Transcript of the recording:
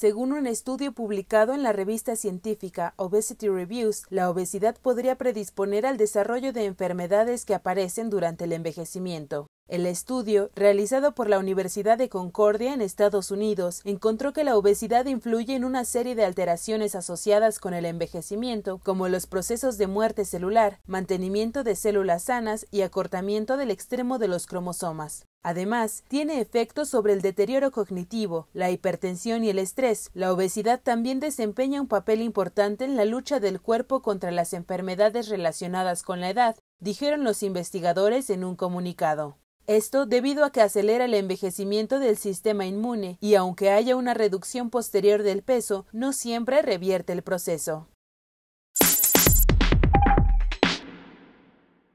Según un estudio publicado en la revista científica Obesity Reviews, la obesidad podría predisponer al desarrollo de enfermedades que aparecen durante el envejecimiento. El estudio, realizado por la Universidad de Concordia en Estados Unidos, encontró que la obesidad influye en una serie de alteraciones asociadas con el envejecimiento, como los procesos de muerte celular, mantenimiento de células sanas y acortamiento del extremo de los cromosomas. Además, tiene efectos sobre el deterioro cognitivo, la hipertensión y el estrés. La obesidad también desempeña un papel importante en la lucha del cuerpo contra las enfermedades relacionadas con la edad, dijeron los investigadores en un comunicado. Esto debido a que acelera el envejecimiento del sistema inmune y aunque haya una reducción posterior del peso, no siempre revierte el proceso.